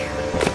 Yeah.